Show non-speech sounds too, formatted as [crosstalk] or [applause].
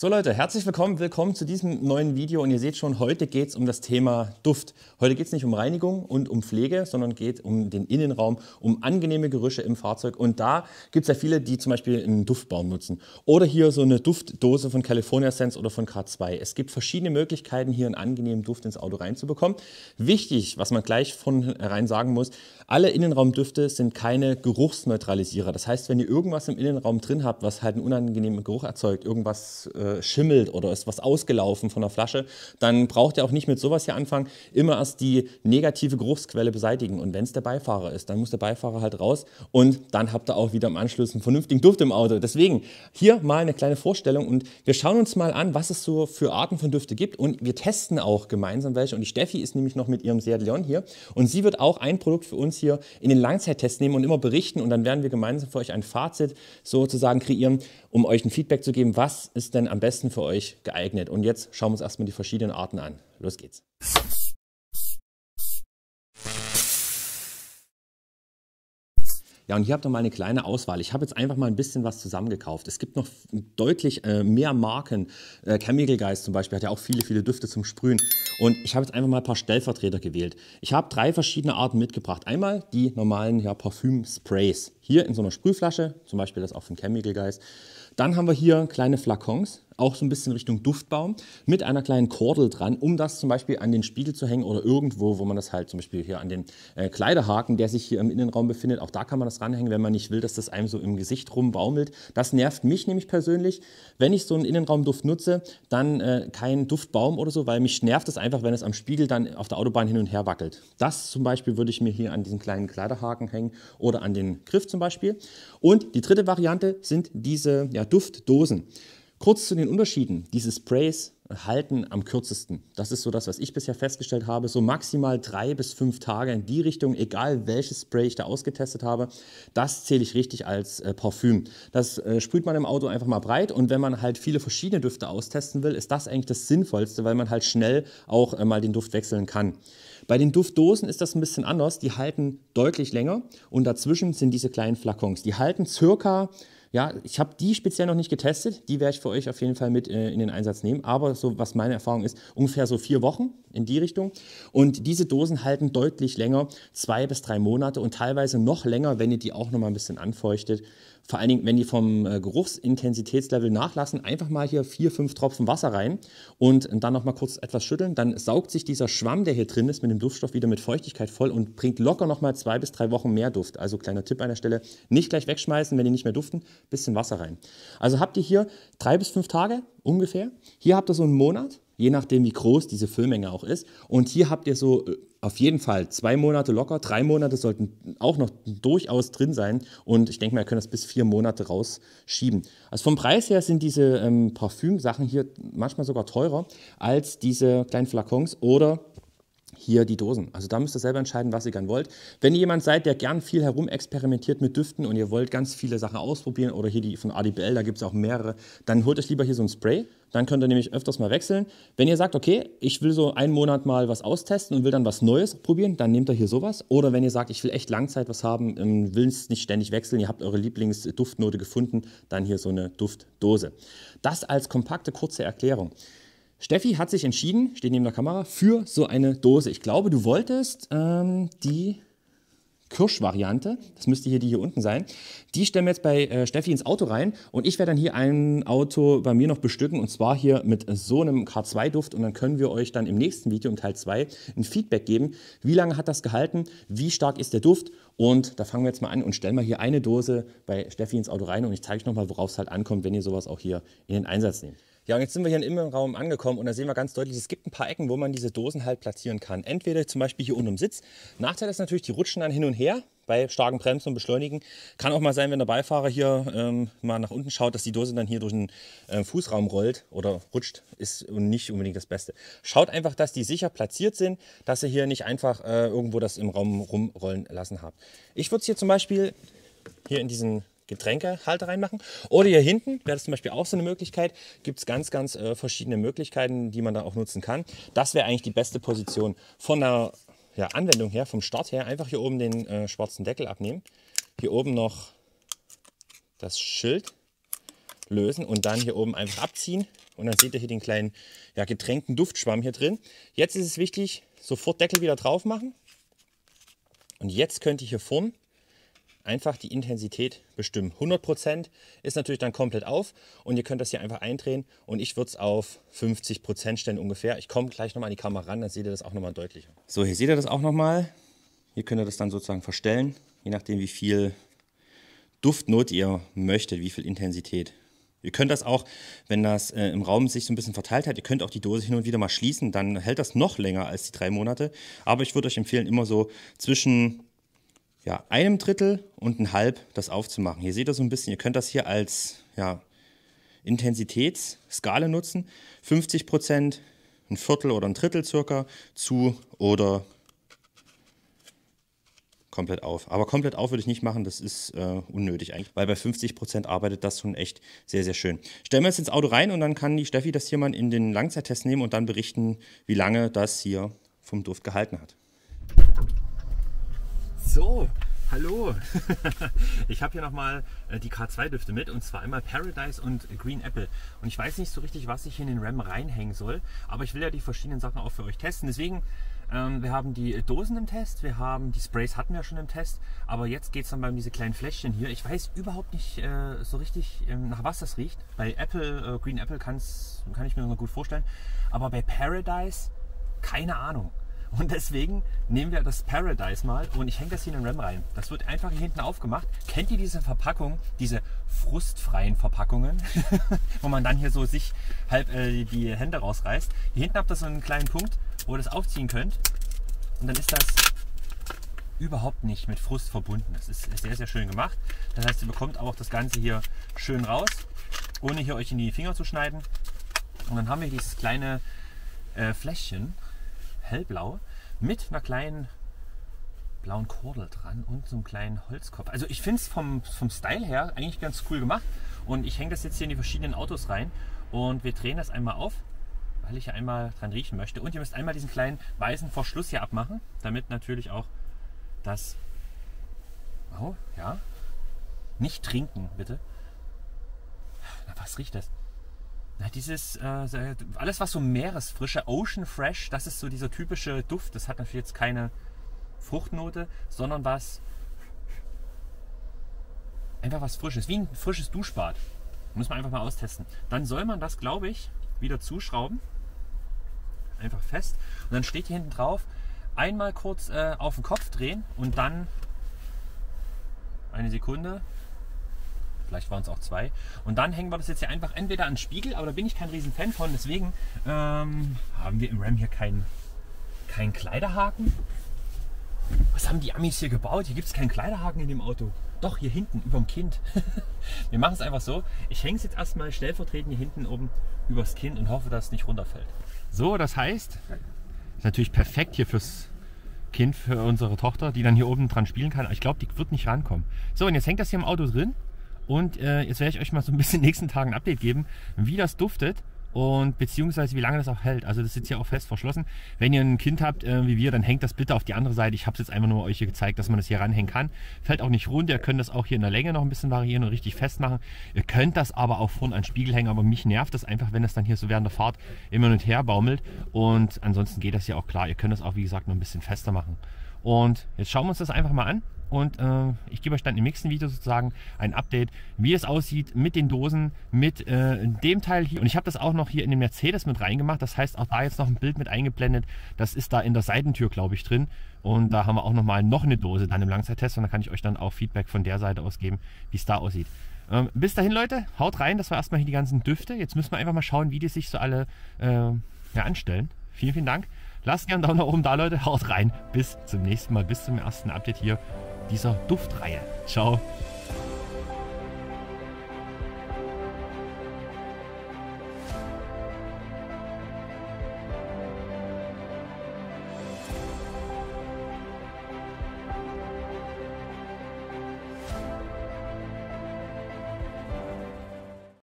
So Leute, herzlich willkommen, willkommen zu diesem neuen Video und ihr seht schon, heute geht es um das Thema Duft. Heute geht es nicht um Reinigung und um Pflege, sondern geht um den Innenraum, um angenehme Gerüche im Fahrzeug und da gibt es ja viele, die zum Beispiel einen Duftbaum nutzen oder hier so eine Duftdose von California Sense oder von K2. Es gibt verschiedene Möglichkeiten, hier einen angenehmen Duft ins Auto reinzubekommen. Wichtig, was man gleich von herein sagen muss, alle Innenraumdüfte sind keine Geruchsneutralisierer. Das heißt, wenn ihr irgendwas im Innenraum drin habt, was halt einen unangenehmen Geruch erzeugt, irgendwas äh, schimmelt oder ist was ausgelaufen von der Flasche, dann braucht ihr auch nicht mit sowas hier anfangen. Immer erst die negative Geruchsquelle beseitigen. Und wenn es der Beifahrer ist, dann muss der Beifahrer halt raus und dann habt ihr auch wieder im Anschluss einen vernünftigen Duft im Auto. Deswegen hier mal eine kleine Vorstellung und wir schauen uns mal an, was es so für Arten von Düfte gibt und wir testen auch gemeinsam welche. Und die Steffi ist nämlich noch mit ihrem Seat Leon hier und sie wird auch ein Produkt für uns hier in den Langzeittest nehmen und immer berichten und dann werden wir gemeinsam für euch ein Fazit sozusagen kreieren, um euch ein Feedback zu geben, was ist denn am am besten für euch geeignet. Und jetzt schauen wir uns erstmal die verschiedenen Arten an. Los geht's. Ja, und hier habt ihr mal eine kleine Auswahl. Ich habe jetzt einfach mal ein bisschen was zusammengekauft. Es gibt noch deutlich äh, mehr Marken. Äh, Chemical Geist zum Beispiel hat ja auch viele, viele Düfte zum Sprühen. Und ich habe jetzt einfach mal ein paar Stellvertreter gewählt. Ich habe drei verschiedene Arten mitgebracht. Einmal die normalen ja, Parfüm-Sprays. Hier in so einer Sprühflasche, zum Beispiel das auch von Chemical Geist. Dann haben wir hier kleine Flakons, auch so ein bisschen Richtung Duftbaum, mit einer kleinen Kordel dran, um das zum Beispiel an den Spiegel zu hängen oder irgendwo, wo man das halt zum Beispiel hier an den äh, Kleiderhaken, der sich hier im Innenraum befindet, auch da kann man das ranhängen, wenn man nicht will, dass das einem so im Gesicht rumbaumelt. Das nervt mich nämlich persönlich. Wenn ich so einen Innenraumduft nutze, dann äh, kein Duftbaum oder so, weil mich nervt es einfach, wenn es am Spiegel dann auf der Autobahn hin und her wackelt. Das zum Beispiel würde ich mir hier an diesen kleinen Kleiderhaken hängen oder an den Griff zum Beispiel. Und die dritte Variante sind diese ja, Duftdosen. Kurz zu den Unterschieden. Diese Sprays halten am kürzesten. Das ist so das, was ich bisher festgestellt habe. So maximal drei bis fünf Tage in die Richtung, egal welches Spray ich da ausgetestet habe. Das zähle ich richtig als äh, Parfüm. Das äh, sprüht man im Auto einfach mal breit und wenn man halt viele verschiedene Düfte austesten will, ist das eigentlich das Sinnvollste, weil man halt schnell auch äh, mal den Duft wechseln kann. Bei den Duftdosen ist das ein bisschen anders. Die halten deutlich länger und dazwischen sind diese kleinen Flakons. Die halten circa ja, ich habe die speziell noch nicht getestet. Die werde ich für euch auf jeden Fall mit äh, in den Einsatz nehmen. Aber so was meine Erfahrung ist, ungefähr so vier Wochen in die Richtung. Und diese Dosen halten deutlich länger, zwei bis drei Monate und teilweise noch länger, wenn ihr die auch noch mal ein bisschen anfeuchtet. Vor allen Dingen, wenn die vom äh, Geruchsintensitätslevel nachlassen, einfach mal hier vier, fünf Tropfen Wasser rein und dann noch mal kurz etwas schütteln. Dann saugt sich dieser Schwamm, der hier drin ist, mit dem Duftstoff wieder mit Feuchtigkeit voll und bringt locker noch mal zwei bis drei Wochen mehr Duft. Also kleiner Tipp an der Stelle, nicht gleich wegschmeißen, wenn die nicht mehr duften, bisschen Wasser rein. Also habt ihr hier drei bis fünf Tage ungefähr. Hier habt ihr so einen Monat, je nachdem wie groß diese Füllmenge auch ist. Und hier habt ihr so äh, auf jeden Fall zwei Monate locker, drei Monate sollten auch noch durchaus drin sein. Und ich denke mal, ihr könnt das bis vier Monate rausschieben. Also vom Preis her sind diese ähm, Parfümsachen hier manchmal sogar teurer als diese kleinen Flakons oder hier die Dosen. Also da müsst ihr selber entscheiden, was ihr gern wollt. Wenn ihr jemand seid, der gern viel herumexperimentiert mit Düften und ihr wollt ganz viele Sachen ausprobieren oder hier die von ADBL, da gibt es auch mehrere, dann holt euch lieber hier so ein Spray. Dann könnt ihr nämlich öfters mal wechseln. Wenn ihr sagt, okay, ich will so einen Monat mal was austesten und will dann was Neues probieren, dann nehmt ihr hier sowas. Oder wenn ihr sagt, ich will echt Langzeit was haben, ähm, will es nicht ständig wechseln, ihr habt eure Lieblingsduftnote gefunden, dann hier so eine Duftdose. Das als kompakte, kurze Erklärung. Steffi hat sich entschieden, steht neben der Kamera, für so eine Dose. Ich glaube, du wolltest ähm, die Kirschvariante, das müsste hier die hier unten sein, die stellen wir jetzt bei äh, Steffi ins Auto rein und ich werde dann hier ein Auto bei mir noch bestücken und zwar hier mit so einem K2-Duft und dann können wir euch dann im nächsten Video, im Teil 2, ein Feedback geben, wie lange hat das gehalten, wie stark ist der Duft und da fangen wir jetzt mal an und stellen mal hier eine Dose bei Steffi ins Auto rein und ich zeige euch nochmal, worauf es halt ankommt, wenn ihr sowas auch hier in den Einsatz nehmt. Ja, und jetzt sind wir hier im Innenraum angekommen und da sehen wir ganz deutlich, es gibt ein paar Ecken, wo man diese Dosen halt platzieren kann. Entweder zum Beispiel hier unten im Sitz. Nachteil ist natürlich, die rutschen dann hin und her bei starken Bremsen und Beschleunigen. Kann auch mal sein, wenn der Beifahrer hier ähm, mal nach unten schaut, dass die Dose dann hier durch den äh, Fußraum rollt oder rutscht, ist nicht unbedingt das Beste. Schaut einfach, dass die sicher platziert sind, dass ihr hier nicht einfach äh, irgendwo das im Raum rumrollen lassen habt. Ich würde es hier zum Beispiel hier in diesen Getränkehalter reinmachen. Oder hier hinten wäre das zum Beispiel auch so eine Möglichkeit. Gibt es ganz, ganz äh, verschiedene Möglichkeiten, die man da auch nutzen kann. Das wäre eigentlich die beste Position. Von der ja, Anwendung her, vom Start her, einfach hier oben den äh, schwarzen Deckel abnehmen. Hier oben noch das Schild lösen und dann hier oben einfach abziehen. Und dann seht ihr hier den kleinen ja, getränkten Duftschwamm hier drin. Jetzt ist es wichtig, sofort Deckel wieder drauf machen. Und jetzt könnt ihr hier vorn einfach die Intensität bestimmen. 100% ist natürlich dann komplett auf und ihr könnt das hier einfach eindrehen und ich würde es auf 50% stellen ungefähr. Ich komme gleich nochmal an die Kamera ran, dann seht ihr das auch nochmal deutlicher. So, hier seht ihr das auch nochmal. Hier könnt ihr das dann sozusagen verstellen, je nachdem wie viel Duftnot ihr möchtet, wie viel Intensität. Ihr könnt das auch, wenn das äh, im Raum sich so ein bisschen verteilt hat, ihr könnt auch die Dose hin und wieder mal schließen, dann hält das noch länger als die drei Monate. Aber ich würde euch empfehlen, immer so zwischen ja, einem Drittel und ein halb das aufzumachen. Hier seht ihr so ein bisschen, ihr könnt das hier als ja, Intensitätsskala nutzen. 50 Prozent, ein Viertel oder ein Drittel circa zu oder komplett auf. Aber komplett auf würde ich nicht machen, das ist äh, unnötig eigentlich, weil bei 50 Prozent arbeitet das schon echt sehr, sehr schön. Stellen wir jetzt ins Auto rein und dann kann die Steffi das hier mal in den Langzeittest nehmen und dann berichten, wie lange das hier vom Duft gehalten hat. So, hallo. [laughs] ich habe hier nochmal äh, die K2-Düfte mit und zwar einmal Paradise und Green Apple. Und ich weiß nicht so richtig, was ich in den RAM reinhängen soll, aber ich will ja die verschiedenen Sachen auch für euch testen. Deswegen ähm, wir haben die Dosen im Test, wir haben die Sprays hatten wir schon im Test, aber jetzt geht es dann bei diese kleinen Fläschchen hier. Ich weiß überhaupt nicht äh, so richtig, ähm, nach was das riecht. Bei Apple, äh, Green Apple kann ich mir gut vorstellen, aber bei Paradise keine Ahnung. Und deswegen nehmen wir das Paradise mal und ich hänge das hier in den RAM rein. Das wird einfach hier hinten aufgemacht. Kennt ihr diese Verpackung, diese frustfreien Verpackungen, [laughs] wo man dann hier so sich halb äh, die Hände rausreißt? Hier hinten habt ihr so einen kleinen Punkt, wo ihr das aufziehen könnt. Und dann ist das überhaupt nicht mit Frust verbunden. Das ist sehr, sehr schön gemacht. Das heißt, ihr bekommt auch das Ganze hier schön raus, ohne hier euch in die Finger zu schneiden. Und dann haben wir dieses kleine äh, Fläschchen hellblau mit einer kleinen blauen Kordel dran und so einem kleinen Holzkopf. Also ich finde es vom, vom Style her eigentlich ganz cool gemacht. Und ich hänge das jetzt hier in die verschiedenen Autos rein und wir drehen das einmal auf, weil ich ja einmal dran riechen möchte. Und ihr müsst einmal diesen kleinen weißen Verschluss hier abmachen, damit natürlich auch das... Oh, ja. Nicht trinken, bitte. Na, was riecht das? Na, dieses, äh, alles was so Meeresfrische, Ocean Fresh, das ist so dieser typische Duft. Das hat natürlich jetzt keine Fruchtnote, sondern was, einfach was Frisches, wie ein frisches Duschbad. Muss man einfach mal austesten. Dann soll man das, glaube ich, wieder zuschrauben. Einfach fest. Und dann steht hier hinten drauf, einmal kurz äh, auf den Kopf drehen und dann eine Sekunde Vielleicht waren es auch zwei. Und dann hängen wir das jetzt hier einfach entweder an den Spiegel, aber da bin ich kein riesen Fan von. Deswegen ähm, haben wir im RAM hier keinen kein Kleiderhaken. Was haben die Amis hier gebaut? Hier gibt es keinen Kleiderhaken in dem Auto. Doch, hier hinten, über dem Kind. [laughs] wir machen es einfach so. Ich hänge es jetzt erstmal stellvertretend hier hinten oben übers Kind und hoffe, dass es nicht runterfällt. So, das heißt, ist natürlich perfekt hier fürs Kind, für unsere Tochter, die dann hier oben dran spielen kann. Ich glaube, die wird nicht rankommen. So, und jetzt hängt das hier im Auto drin. Und äh, jetzt werde ich euch mal so ein bisschen in [laughs] den nächsten Tagen ein Update geben, wie das duftet und beziehungsweise wie lange das auch hält. Also das jetzt hier auch fest verschlossen. Wenn ihr ein Kind habt äh, wie wir, dann hängt das bitte auf die andere Seite. Ich habe es jetzt einfach nur euch hier gezeigt, dass man das hier ranhängen kann. Fällt auch nicht runter. Ihr könnt das auch hier in der Länge noch ein bisschen variieren und richtig festmachen. Ihr könnt das aber auch vorne an Spiegel hängen, aber mich nervt das einfach, wenn das dann hier so während der Fahrt immer und her baumelt. Und ansonsten geht das hier auch klar. Ihr könnt das auch, wie gesagt, noch ein bisschen fester machen. Und jetzt schauen wir uns das einfach mal an. Und äh, ich gebe euch dann im nächsten Video sozusagen ein Update, wie es aussieht mit den Dosen, mit äh, dem Teil hier. Und ich habe das auch noch hier in den Mercedes mit reingemacht. Das heißt, auch da jetzt noch ein Bild mit eingeblendet. Das ist da in der Seitentür, glaube ich, drin. Und da haben wir auch nochmal noch eine Dose dann im Langzeittest. Und da kann ich euch dann auch Feedback von der Seite aus geben, wie es da aussieht. Ähm, bis dahin, Leute, haut rein. Das war erstmal hier die ganzen Düfte. Jetzt müssen wir einfach mal schauen, wie die sich so alle äh, ja, anstellen. Vielen, vielen Dank. Lasst gerne einen Daumen nach oben da, Leute. Haut rein. Bis zum nächsten Mal. Bis zum ersten Update hier dieser Duftreihe. Ciao.